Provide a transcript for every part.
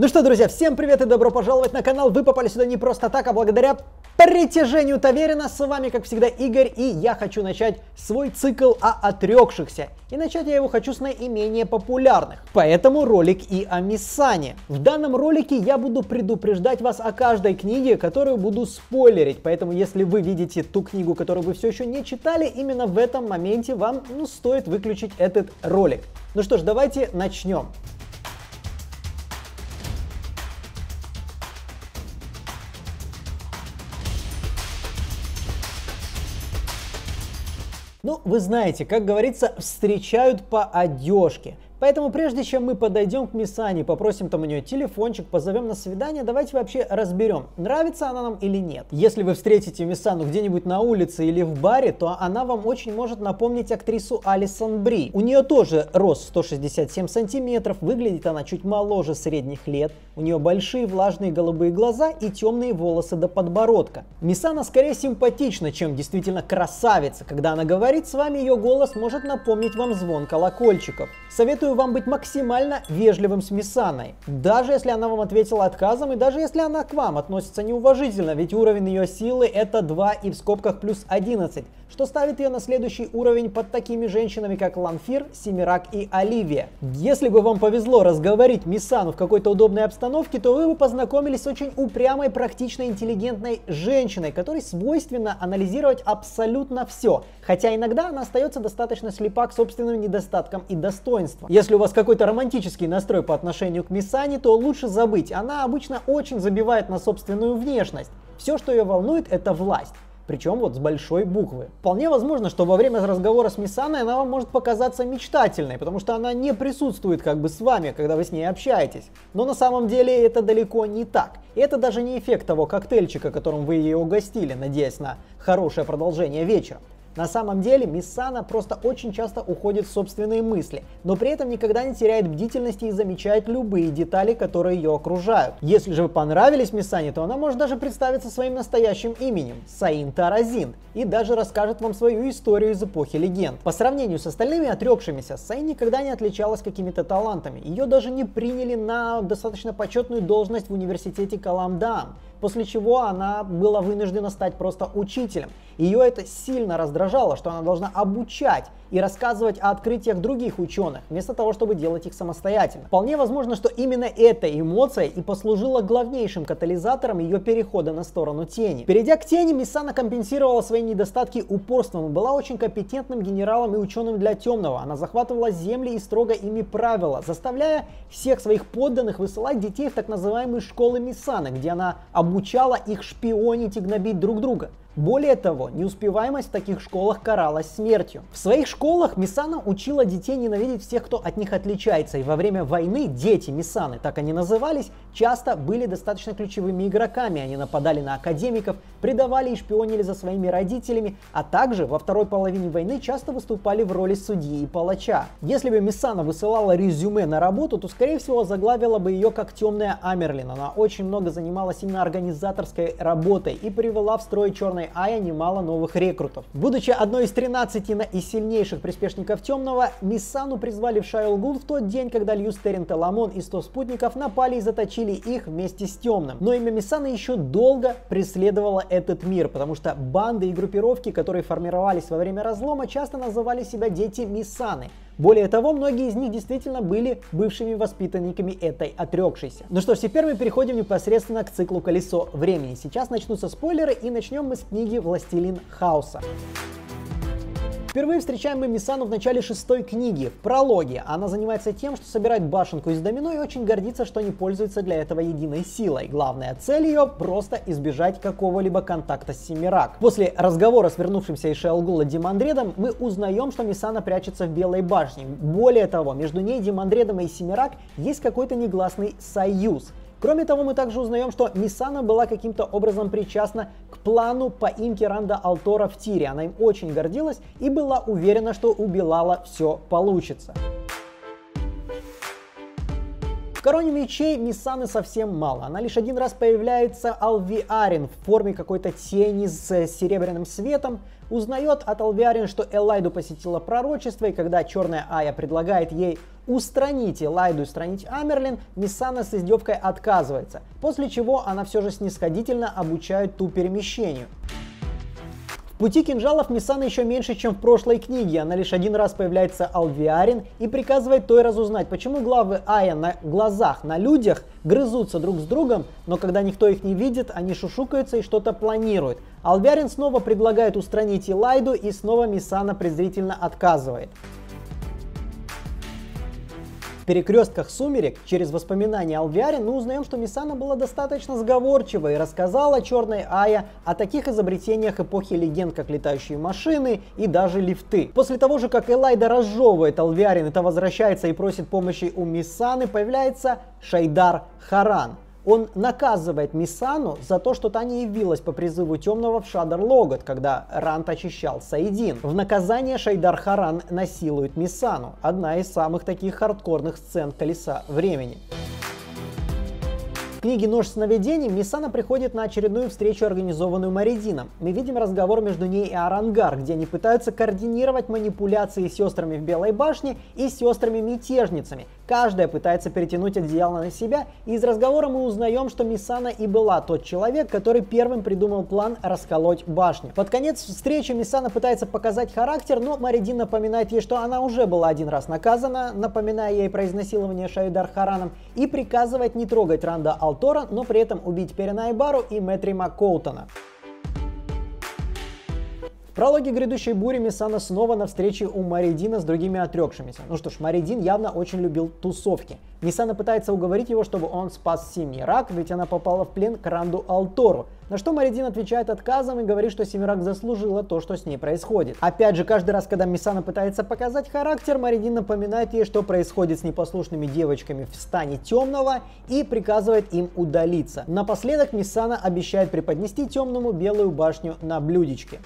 Ну что, друзья, всем привет и добро пожаловать на канал. Вы попали сюда не просто так, а благодаря притяжению Таверина. С вами, как всегда, Игорь, и я хочу начать свой цикл о отрекшихся. И начать я его хочу с наименее популярных. Поэтому ролик и о Миссане. В данном ролике я буду предупреждать вас о каждой книге, которую буду спойлерить. Поэтому, если вы видите ту книгу, которую вы все еще не читали, именно в этом моменте вам ну, стоит выключить этот ролик. Ну что ж, давайте начнем. Ну, вы знаете, как говорится, встречают по одежке. Поэтому прежде чем мы подойдем к Мисане, попросим там у нее телефончик, позовем на свидание, давайте вообще разберем, нравится она нам или нет. Если вы встретите Мисану где-нибудь на улице или в баре, то она вам очень может напомнить актрису Алисон Бри. У нее тоже рост 167 сантиметров, выглядит она чуть моложе средних лет, у нее большие влажные голубые глаза и темные волосы до подбородка. Мисана скорее симпатична, чем действительно красавица. Когда она говорит с вами, ее голос может напомнить вам звон колокольчиков. Советую советую вам быть максимально вежливым с Мисаной. Даже если она вам ответила отказом и даже если она к вам относится неуважительно, ведь уровень ее силы это 2 и в скобках плюс 11 что ставит ее на следующий уровень под такими женщинами, как Ланфир, Семирак и Оливия. Если бы вам повезло разговорить Мисану в какой-то удобной обстановке, то вы бы познакомились с очень упрямой, практичной, интеллигентной женщиной, которой свойственно анализировать абсолютно все, хотя иногда она остается достаточно слепа к собственным недостаткам и достоинствам. Если у вас какой-то романтический настрой по отношению к Мисане, то лучше забыть, она обычно очень забивает на собственную внешность. Все, что ее волнует, это власть причем вот с большой буквы. Вполне возможно, что во время разговора с Мисаной она вам может показаться мечтательной, потому что она не присутствует как бы с вами, когда вы с ней общаетесь. Но на самом деле это далеко не так. И это даже не эффект того коктейльчика, которым вы ее угостили, надеясь на хорошее продолжение вечера. На самом деле Миссана просто очень часто уходит в собственные мысли, но при этом никогда не теряет бдительности и замечает любые детали, которые ее окружают. Если же вы понравились Миссане, то она может даже представиться своим настоящим именем – Саин Таразин, и даже расскажет вам свою историю из эпохи легенд. По сравнению с остальными отрекшимися, Саин никогда не отличалась какими-то талантами. Ее даже не приняли на достаточно почетную должность в университете Каламдан после чего она была вынуждена стать просто учителем. Ее это сильно раздражало, что она должна обучать и рассказывать о открытиях других ученых, вместо того, чтобы делать их самостоятельно. Вполне возможно, что именно эта эмоция и послужила главнейшим катализатором ее перехода на сторону тени. Перейдя к тени, Мисана компенсировала свои недостатки упорством и была очень компетентным генералом и ученым для темного. Она захватывала земли и строго ими правила, заставляя всех своих подданных высылать детей в так называемые школы Мисаны, где она обучала их шпионить и гнобить друг друга. Более того, неуспеваемость в таких школах каралась смертью. В своих школах Мисана учила детей ненавидеть всех, кто от них отличается, и во время войны дети Мисаны, так они назывались, часто были достаточно ключевыми игроками. Они нападали на академиков, предавали и шпионили за своими родителями, а также во второй половине войны часто выступали в роли судьи и палача. Если бы Мисана высылала резюме на работу, то скорее всего заглавила бы ее как темная Амерлин. Она очень много занималась именно организаторской работой и привела в строй черной Ая немало новых рекрутов. Будучи одной из 13 и сильнейших приспешников Темного, Миссану призвали в Шайлгул в тот день, когда Льюстерин Теламон и 100 спутников напали и заточили их вместе с Темным. Но имя Миссана еще долго преследовало этот мир, потому что банды и группировки, которые формировались во время разлома, часто называли себя дети Миссаны. Более того, многие из них действительно были бывшими воспитанниками этой отрекшейся. Ну что ж, теперь мы переходим непосредственно к циклу «Колесо времени». Сейчас начнутся спойлеры и начнем мы с книги «Властелин хаоса». Впервые встречаем мы Мисану в начале шестой книги, в прологе. Она занимается тем, что собирает башенку из домино и очень гордится, что не пользуется для этого единой силой. Главная цель ее – просто избежать какого-либо контакта с Семирак. После разговора с вернувшимся из Шелгула Димандредом мы узнаем, что Мисана прячется в Белой башне. Более того, между ней, Димандредом и Семирак есть какой-то негласный союз. Кроме того, мы также узнаем, что Мисана была каким-то образом причастна к плану поимки Ранда Алтора в Тире. Она им очень гордилась и была уверена, что у Белала все получится. В короне мечей Мисаны совсем мало. Она лишь один раз появляется Алвиарин в форме какой-то тени с серебряным светом. Узнает от Алвиарин, что Элайду посетила пророчество, и когда черная Ая предлагает ей устранить Элайду и устранить Амерлин, Мисана с издевкой отказывается, после чего она все же снисходительно обучает ту перемещению. В пути кинжалов Мисана еще меньше, чем в прошлой книге. Она лишь один раз появляется Алвиарин и приказывает той разузнать, почему главы Ая на глазах, на людях грызутся друг с другом, но когда никто их не видит, они шушукаются и что-то планируют. Алвиарин снова предлагает устранить Илайду и снова Мисана презрительно отказывает перекрестках «Сумерек» через воспоминания Алвиари мы узнаем, что Мисана была достаточно сговорчива и рассказала Черной Ая о таких изобретениях эпохи легенд, как летающие машины и даже лифты. После того же, как Элайда разжевывает Алвиарин, это возвращается и просит помощи у Мисаны, появляется Шайдар Харан – он наказывает Мисану за то, что та не явилась по призыву Темного в Шадар Логот, когда Рант очищал Саидин. В наказание Шайдар Харан насилует Мисану. Одна из самых таких хардкорных сцен Колеса Времени. В книге «Нож сновидений» Мисана приходит на очередную встречу, организованную Маридином. Мы видим разговор между ней и Арангар, где они пытаются координировать манипуляции с сестрами в Белой башне и сестрами-мятежницами. Каждая пытается перетянуть одеяло на себя, и из разговора мы узнаем, что Мисана и была тот человек, который первым придумал план расколоть башню. Под конец встречи Мисана пытается показать характер, но Маридин напоминает ей, что она уже была один раз наказана, напоминая ей про изнасилование Шайдар Хараном, и приказывает не трогать Ранда Алтора, но при этом убить Перена Айбару и Мэтри Маккоутона. Прологе грядущей бури Мисана снова на встрече у Маридина с другими отрекшимися. Ну что ж, Маридин явно очень любил тусовки. Мисана пытается уговорить его, чтобы он спас Семирак, ведь она попала в плен к Ранду Алтору. На что Маридин отвечает отказом и говорит, что Семирак заслужила то, что с ней происходит. Опять же, каждый раз, когда Мисана пытается показать характер, Маридин напоминает ей, что происходит с непослушными девочками в стане темного и приказывает им удалиться. Напоследок Мисана обещает преподнести темному белую башню на блюдечке.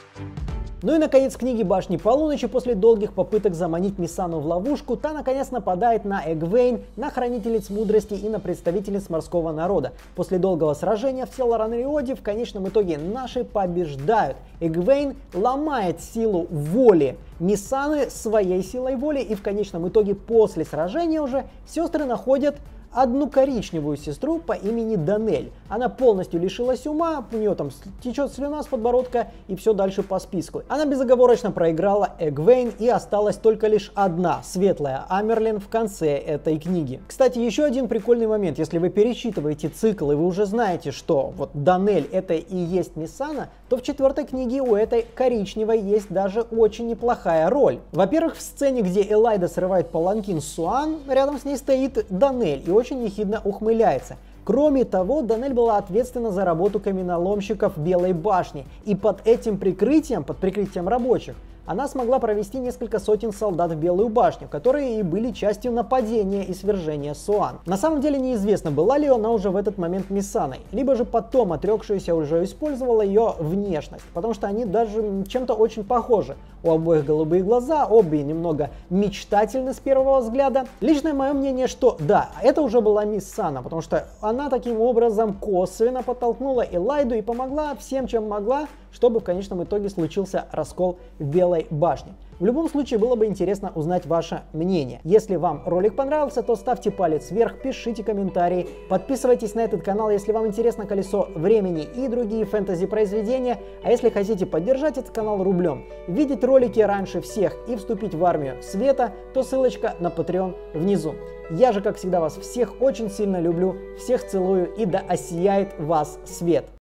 Ну и наконец книги Башни Полуночи после долгих попыток заманить Мисану в ловушку, та наконец нападает на Эгвейн, на Хранительниц Мудрости и на представительниц морского народа. После долгого сражения в Селаранриоде в конечном итоге наши побеждают. Эгвейн ломает силу воли Мисаны своей силой воли и в конечном итоге после сражения уже сестры находят одну коричневую сестру по имени Данель. Она полностью лишилась ума, у нее там течет слюна с подбородка и все дальше по списку. Она безоговорочно проиграла Эгвейн и осталась только лишь одна, светлая Амерлин в конце этой книги. Кстати, еще один прикольный момент. Если вы перечитываете цикл и вы уже знаете, что вот Данель это и есть Мисана, то в четвертой книге у этой коричневой есть даже очень неплохая роль. Во-первых, в сцене, где Элайда срывает паланкин Суан, рядом с ней стоит Данель и очень ехидно ухмыляется. Кроме того, Данель была ответственна за работу каменоломщиков Белой башни, и под этим прикрытием, под прикрытием рабочих, она смогла провести несколько сотен солдат в Белую башню, которые и были частью нападения и свержения Суан. На самом деле неизвестно, была ли она уже в этот момент Мисаной, либо же потом отрекшаяся уже использовала ее внешность, потому что они даже чем-то очень похожи. У обоих голубые глаза, обе немного мечтательны с первого взгляда. Личное мое мнение, что да, это уже была Миссана, потому что она таким образом косвенно подтолкнула Элайду и помогла всем, чем могла, чтобы в конечном итоге случился раскол в Белой башне. В любом случае было бы интересно узнать ваше мнение. Если вам ролик понравился, то ставьте палец вверх, пишите комментарии, подписывайтесь на этот канал, если вам интересно колесо времени и другие фэнтези произведения. А если хотите поддержать этот канал рублем, видеть ролики раньше всех и вступить в армию света, то ссылочка на Patreon внизу. Я же, как всегда, вас всех очень сильно люблю, всех целую и да осияет вас свет.